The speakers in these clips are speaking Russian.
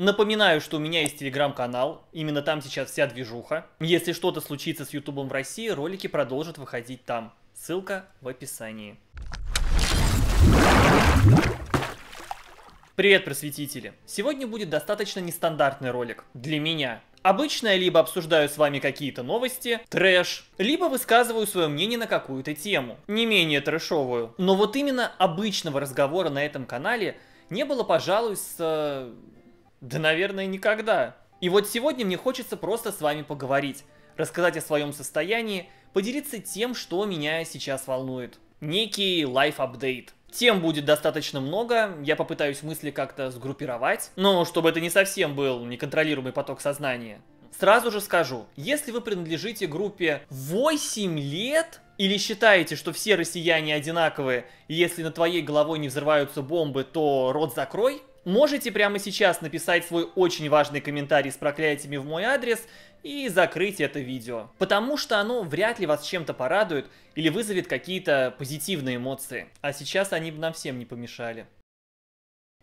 Напоминаю, что у меня есть телеграм-канал, именно там сейчас вся движуха. Если что-то случится с ютубом в России, ролики продолжат выходить там. Ссылка в описании. Привет, просветители! Сегодня будет достаточно нестандартный ролик для меня. Обычно я либо обсуждаю с вами какие-то новости, трэш, либо высказываю свое мнение на какую-то тему, не менее трэшовую. Но вот именно обычного разговора на этом канале не было, пожалуй, с... Да, наверное, никогда. И вот сегодня мне хочется просто с вами поговорить, рассказать о своем состоянии, поделиться тем, что меня сейчас волнует. Некий лайф-апдейт. Тем будет достаточно много, я попытаюсь мысли как-то сгруппировать, но чтобы это не совсем был неконтролируемый поток сознания. Сразу же скажу, если вы принадлежите группе 8 лет, или считаете, что все россияне одинаковые, и если на твоей головой не взрываются бомбы, то рот закрой, можете прямо сейчас написать свой очень важный комментарий с проклятиями в мой адрес и закрыть это видео. Потому что оно вряд ли вас чем-то порадует или вызовет какие-то позитивные эмоции. А сейчас они бы нам всем не помешали.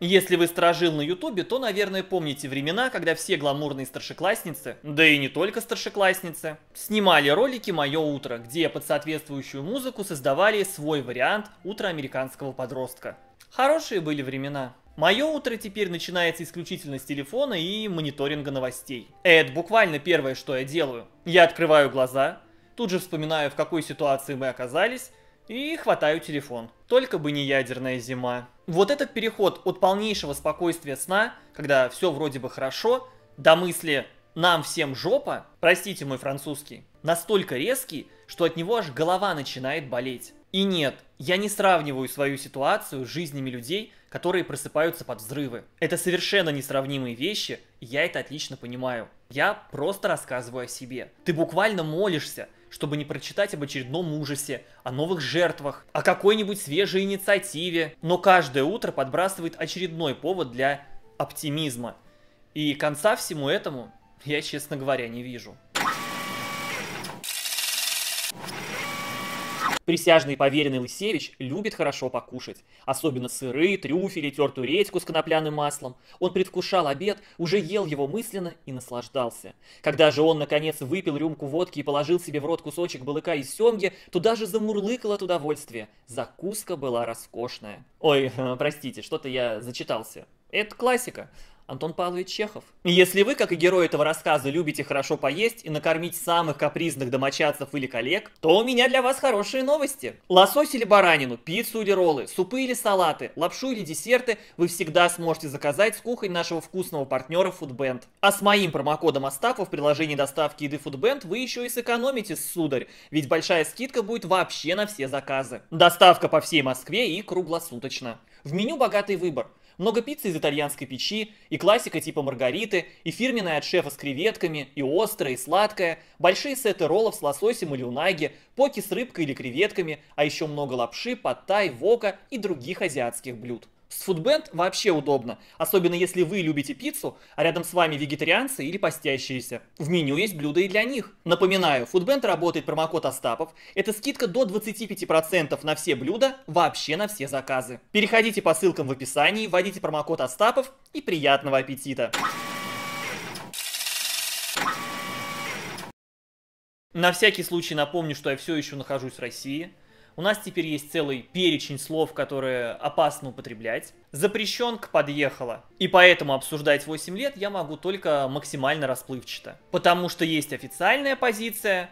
Если вы сторожил на ютубе, то, наверное, помните времена, когда все гламурные старшеклассницы, да и не только старшеклассницы, снимали ролики «Мое утро», где под соответствующую музыку создавали свой вариант утра американского подростка. Хорошие были времена. Мое утро теперь начинается исключительно с телефона и мониторинга новостей. Это буквально первое, что я делаю. Я открываю глаза, тут же вспоминаю, в какой ситуации мы оказались, и хватаю телефон. Только бы не ядерная зима. Вот этот переход от полнейшего спокойствия сна, когда все вроде бы хорошо, до мысли «нам всем жопа», простите мой французский, настолько резкий, что от него аж голова начинает болеть. И нет, я не сравниваю свою ситуацию с жизнями людей, которые просыпаются под взрывы. Это совершенно несравнимые вещи, и я это отлично понимаю. Я просто рассказываю о себе. Ты буквально молишься, чтобы не прочитать об очередном ужасе, о новых жертвах, о какой-нибудь свежей инициативе. Но каждое утро подбрасывает очередной повод для оптимизма. И конца всему этому я, честно говоря, не вижу. Присяжный поверенный Лысевич любит хорошо покушать. Особенно сыры, трюфели, тертую редьку с конопляным маслом. Он предвкушал обед, уже ел его мысленно и наслаждался. Когда же он, наконец, выпил рюмку водки и положил себе в рот кусочек балыка из семги, то даже замурлыкал от удовольствия. Закуска была роскошная. Ой, простите, что-то я зачитался. Это классика. Антон Павлович Чехов. Если вы, как и герой этого рассказа, любите хорошо поесть и накормить самых капризных домочадцев или коллег, то у меня для вас хорошие новости. Лосось или баранину, пиццу или роллы, супы или салаты, лапшу или десерты вы всегда сможете заказать с кухонь нашего вкусного партнера Foodband. А с моим промокодом Остапа в приложении доставки еды Foodband вы еще и сэкономите, сударь, ведь большая скидка будет вообще на все заказы. Доставка по всей Москве и круглосуточно. В меню богатый выбор. Много пиццы из итальянской печи, и классика типа маргариты, и фирменная от шефа с креветками, и острая, и сладкая, большие сеты роллов с лососем или унаги, поки с рыбкой или креветками, а еще много лапши, паттай, вока и других азиатских блюд. С Foodband вообще удобно, особенно если вы любите пиццу, а рядом с вами вегетарианцы или постящиеся. В меню есть блюда и для них. Напоминаю, Foodband работает промокод Остапов. Это скидка до 25% на все блюда, вообще на все заказы. Переходите по ссылкам в описании, вводите промокод Остапов и приятного аппетита! На всякий случай напомню, что я все еще нахожусь в России. У нас теперь есть целый перечень слов, которые опасно употреблять. Запрещенка подъехала. И поэтому обсуждать 8 лет я могу только максимально расплывчато. Потому что есть официальная позиция,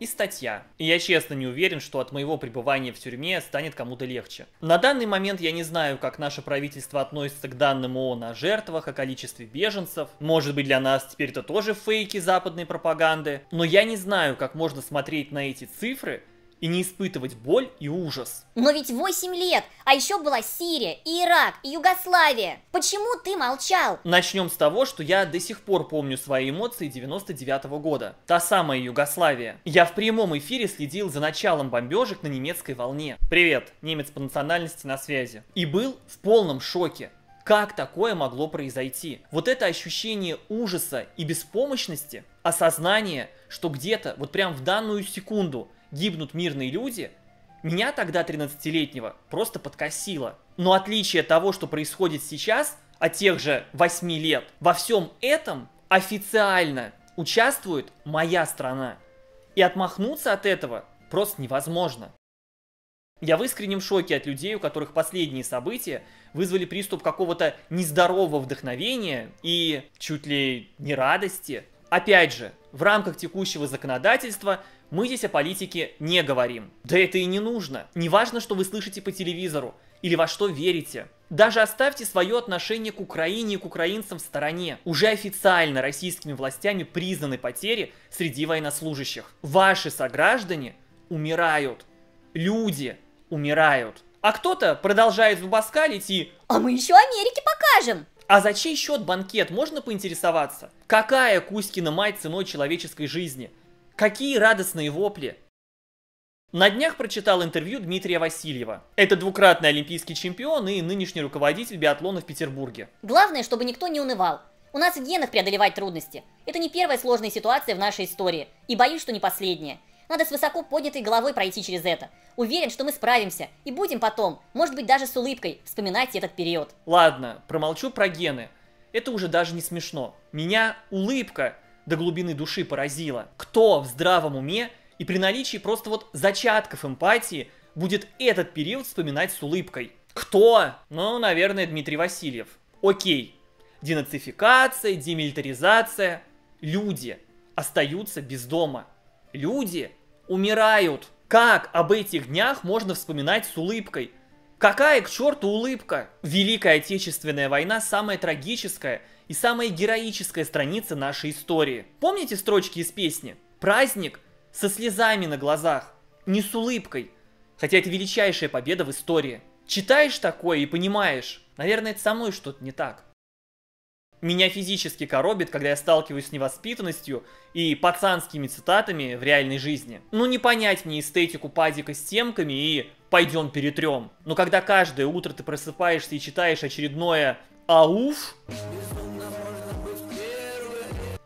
и статья. И я честно не уверен, что от моего пребывания в тюрьме станет кому-то легче. На данный момент я не знаю, как наше правительство относится к данным ООН о жертвах, о количестве беженцев. Может быть для нас теперь это тоже фейки западной пропаганды. Но я не знаю, как можно смотреть на эти цифры и не испытывать боль и ужас. Но ведь 8 лет, а еще была Сирия, и Ирак, и Югославия. Почему ты молчал? Начнем с того, что я до сих пор помню свои эмоции 99 -го года. Та самая Югославия. Я в прямом эфире следил за началом бомбежек на немецкой волне. Привет, немец по национальности на связи. И был в полном шоке. Как такое могло произойти? Вот это ощущение ужаса и беспомощности, осознание, что где-то, вот прям в данную секунду, гибнут мирные люди, меня тогда, 13-летнего, просто подкосило. Но отличие того, что происходит сейчас, от тех же 8 лет. Во всем этом официально участвует моя страна. И отмахнуться от этого просто невозможно. Я в искреннем шоке от людей, у которых последние события вызвали приступ какого-то нездорового вдохновения и чуть ли не радости. Опять же, в рамках текущего законодательства мы здесь о политике не говорим. Да это и не нужно. Не важно, что вы слышите по телевизору или во что верите. Даже оставьте свое отношение к Украине и к украинцам в стороне. Уже официально российскими властями признаны потери среди военнослужащих. Ваши сограждане умирают. Люди умирают. А кто-то продолжает зубоскалить и... А мы еще Америке покажем! А за чей счет банкет, можно поинтересоваться? Какая Кузькина мать ценой человеческой жизни? Какие радостные вопли! На днях прочитал интервью Дмитрия Васильева. Это двукратный олимпийский чемпион и нынешний руководитель биатлона в Петербурге. Главное, чтобы никто не унывал. У нас в генах преодолевать трудности. Это не первая сложная ситуация в нашей истории. И боюсь, что не последняя. Надо с высоко поднятой головой пройти через это. Уверен, что мы справимся. И будем потом, может быть даже с улыбкой, вспоминать этот период. Ладно, промолчу про гены. Это уже даже не смешно. Меня улыбка до глубины души поразила. Кто в здравом уме и при наличии просто вот зачатков эмпатии будет этот период вспоминать с улыбкой? Кто? Ну, наверное, Дмитрий Васильев. Окей. Денацификация, демилитаризация. Люди остаются без дома. Люди умирают. Как об этих днях можно вспоминать с улыбкой? Какая к черту улыбка? Великая Отечественная война самая трагическая и самая героическая страница нашей истории. Помните строчки из песни? Праздник со слезами на глазах, не с улыбкой. Хотя это величайшая победа в истории. Читаешь такое и понимаешь, наверное, это со мной что-то не так. Меня физически коробит, когда я сталкиваюсь с невоспитанностью и пацанскими цитатами в реальной жизни. Ну не понять мне эстетику падика с темками и пойдем перетрем. Но когда каждое утро ты просыпаешься и читаешь очередное «Ауф»,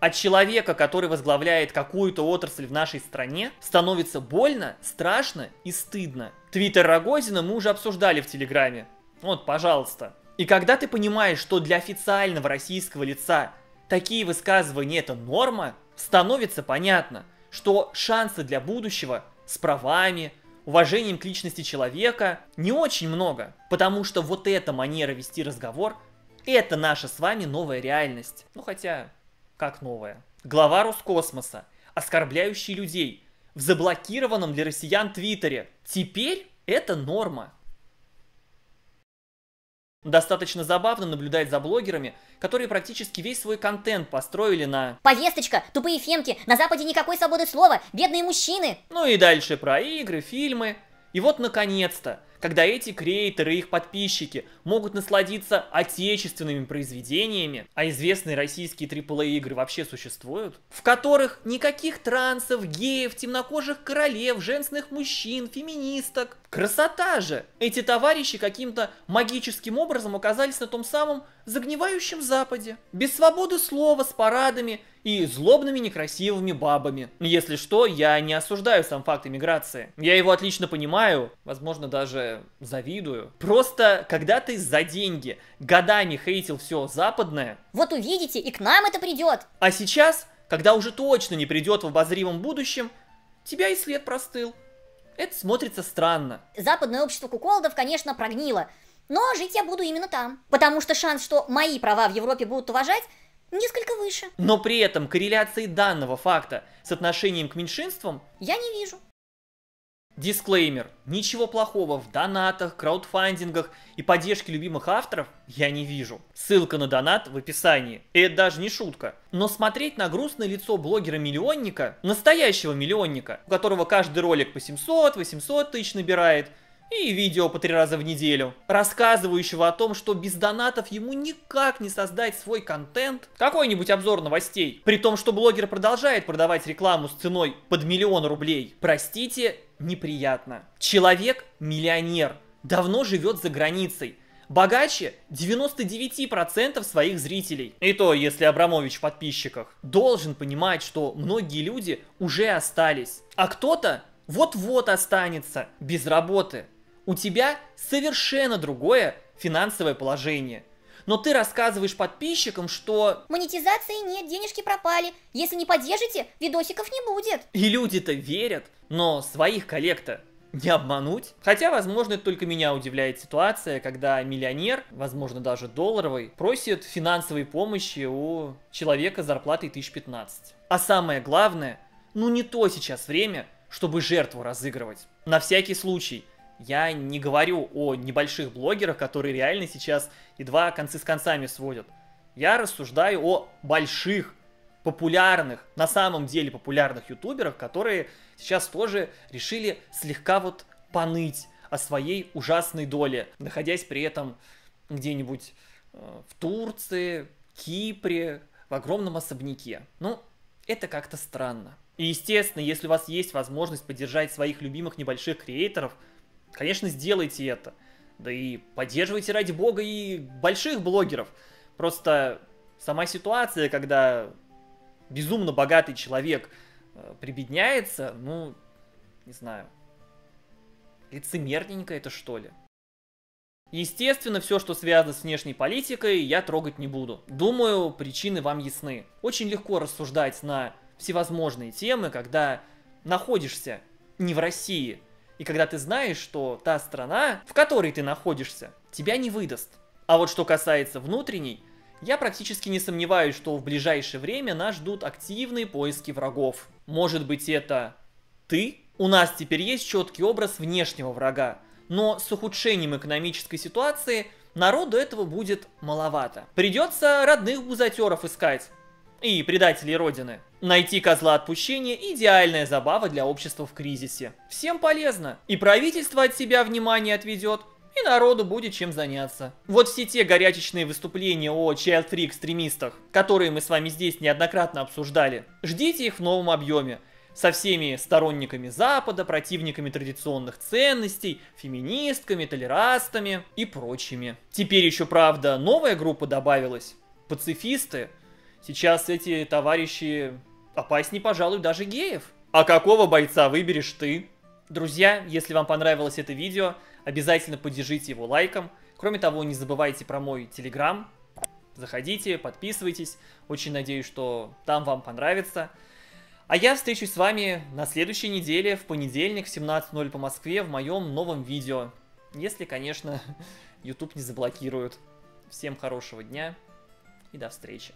от человека, который возглавляет какую-то отрасль в нашей стране, становится больно, страшно и стыдно. Твиттер Рогозина мы уже обсуждали в Телеграме. Вот, пожалуйста. И когда ты понимаешь, что для официального российского лица такие высказывания это норма, становится понятно, что шансы для будущего с правами, уважением к личности человека не очень много, потому что вот эта манера вести разговор – это наша с вами новая реальность. Ну хотя, как новая? Глава Роскосмоса, оскорбляющий людей в заблокированном для россиян Твиттере. Теперь это норма. Достаточно забавно наблюдать за блогерами, которые практически весь свой контент построили на... Повесточка, тупые фемки, на Западе никакой свободы слова, бедные мужчины. Ну и дальше про игры, фильмы. И вот наконец-то, когда эти креаторы и их подписчики могут насладиться отечественными произведениями, а известные российские AAA игры вообще существуют, в которых никаких трансов, геев, темнокожих королев, женственных мужчин, феминисток. Красота же! Эти товарищи каким-то магическим образом оказались на том самом загнивающем Западе. Без свободы слова, с парадами и злобными некрасивыми бабами. Если что, я не осуждаю сам факт иммиграции. Я его отлично понимаю, возможно, даже завидую. Просто, когда ты за деньги годами хейтил все западное... Вот увидите, и к нам это придет. А сейчас, когда уже точно не придет в обозримом будущем, тебя и след простыл. Это смотрится странно. Западное общество куколдов, конечно, прогнило. Но жить я буду именно там. Потому что шанс, что мои права в Европе будут уважать, несколько выше. Но при этом корреляции данного факта с отношением к меньшинствам я не вижу. Дисклеймер. Ничего плохого в донатах, краудфандингах и поддержке любимых авторов я не вижу. Ссылка на донат в описании. И это даже не шутка. Но смотреть на грустное лицо блогера-миллионника, настоящего миллионника, у которого каждый ролик по 700-800 тысяч набирает, и видео по три раза в неделю, рассказывающего о том, что без донатов ему никак не создать свой контент, какой-нибудь обзор новостей, при том, что блогер продолжает продавать рекламу с ценой под миллион рублей. Простите, неприятно. Человек миллионер, давно живет за границей, богаче 99% своих зрителей. И то, если Абрамович в подписчиках. Должен понимать, что многие люди уже остались, а кто-то вот-вот останется без работы у тебя совершенно другое финансовое положение. но ты рассказываешь подписчикам, что... Монетизации нет, денежки пропали. Если не поддержите, видосиков не будет. И люди-то верят, но своих коллег-то не обмануть. Хотя, возможно, это только меня удивляет ситуация, когда миллионер, возможно, даже долларовый, просит финансовой помощи у человека с зарплатой 1015. А самое главное, ну не то сейчас время, чтобы жертву разыгрывать. На всякий случай, я не говорю о небольших блогерах, которые реально сейчас едва концы с концами сводят. Я рассуждаю о больших, популярных, на самом деле популярных ютуберах, которые сейчас тоже решили слегка вот поныть о своей ужасной доле, находясь при этом где-нибудь э, в Турции, Кипре, в огромном особняке. Ну, это как-то странно. И, естественно, если у вас есть возможность поддержать своих любимых небольших креаторов, конечно, сделайте это. Да и поддерживайте ради бога и больших блогеров. Просто сама ситуация, когда безумно богатый человек э, прибедняется, ну, не знаю, лицемерненько это что ли. Естественно, все, что связано с внешней политикой, я трогать не буду. Думаю, причины вам ясны. Очень легко рассуждать на всевозможные темы, когда находишься не в России, и когда ты знаешь, что та страна, в которой ты находишься, тебя не выдаст. А вот что касается внутренней, я практически не сомневаюсь, что в ближайшее время нас ждут активные поиски врагов. Может быть это ты? У нас теперь есть четкий образ внешнего врага, но с ухудшением экономической ситуации народу этого будет маловато. Придется родных бузатеров искать и предателей Родины. Найти козла отпущения – идеальная забава для общества в кризисе. Всем полезно. И правительство от себя внимание отведет, и народу будет чем заняться. Вот все те горячечные выступления о child-free экстремистах, которые мы с вами здесь неоднократно обсуждали, ждите их в новом объеме со всеми сторонниками Запада, противниками традиционных ценностей, феминистками, толерастами и прочими. Теперь еще, правда, новая группа добавилась. Пацифисты. Сейчас эти товарищи опаснее, пожалуй, даже геев. А какого бойца выберешь ты? Друзья, если вам понравилось это видео, обязательно поддержите его лайком. Кроме того, не забывайте про мой телеграм. Заходите, подписывайтесь. Очень надеюсь, что там вам понравится. А я встречусь с вами на следующей неделе, в понедельник, в 17.00 по Москве, в моем новом видео. Если, конечно, YouTube не заблокируют. Всем хорошего дня и до встречи.